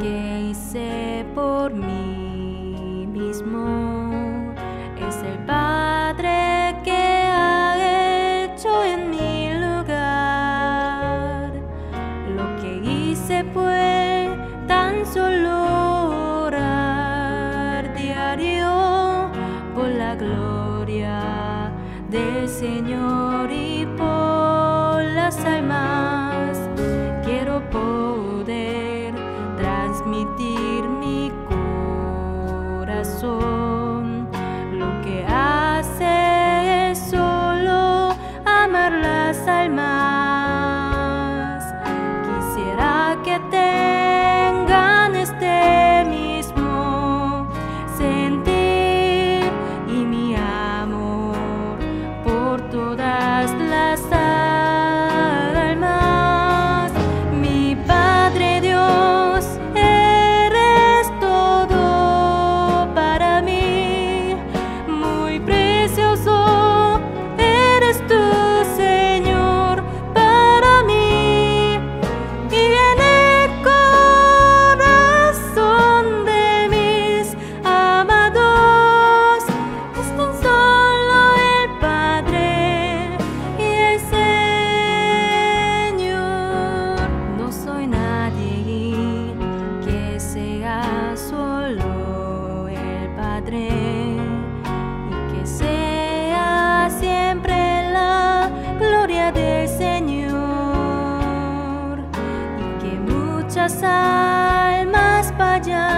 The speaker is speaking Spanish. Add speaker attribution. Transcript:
Speaker 1: que hice por mí mismo. Es el Padre que ha hecho en mi lugar. Lo que hice fue tan solo orar diario por la gloria del Señor y por las almas solo el Padre y que sea siempre la gloria del Señor y que muchas almas vayan.